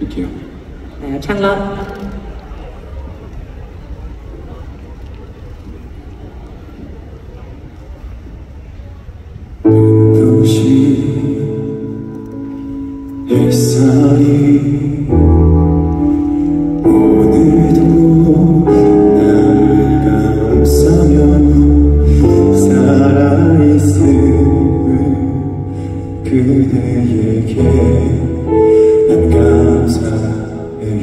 할게요. 네. 눈부신 햇살이 오늘도 나를 감싸며 살아있음을 그대에게 난 감사해요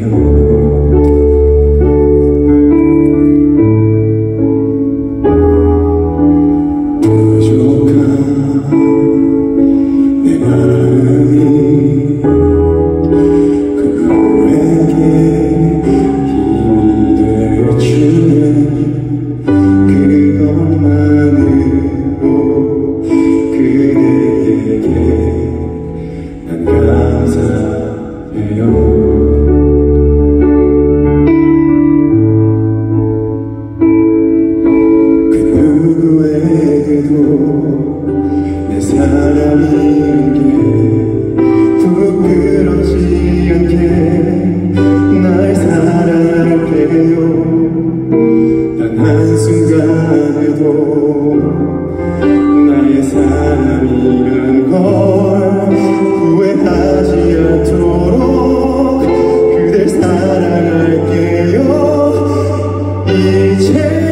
이제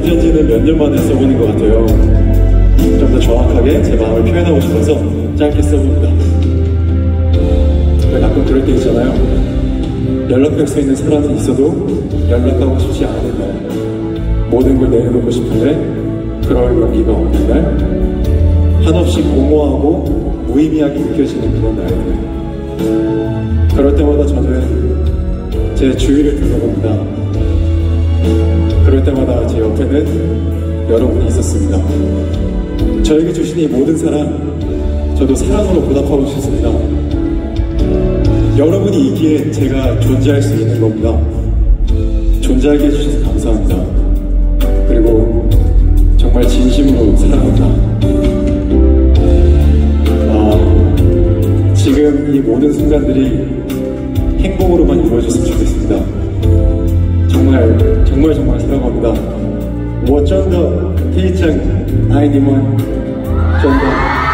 편지는 몇 년 만에 써보는 것 같아요. 좀 더 정확하게 제 마음을 표현하고 싶어서 짧게 써봅니다. 왜 가끔 그럴 때 있잖아요. 연락할 수 있는 사람이 있어도 연락하고 싶지 않은 날. 모든 걸 내려놓고 싶은데 그럴 용기가 없는 날. 한없이 공허하고 무의미하게 느껴지는 그런 날들. 그럴 때마다 저는 제 주위를 둘러봅니다. 그럴 때마다 제 옆에는 여러분이 있었습니다. 저에게 주신 이 모든 사랑, 저도 사랑으로 보답하고 싶습니다. 여러분이 있기에 제가 존재할 수 있는 겁니다. 존재하게 해주셔서 감사합니다. 그리고 정말 진심으로 사랑합니다. 아, 지금 이 모든 순간들이 행복으로만 이루어졌으면 좋겠습니다. 정말 정말 정말 사랑합니다. 워쩐더 테이창 아이니먼 전더